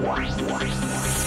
Why? Why? Why?